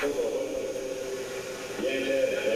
Four. Yes,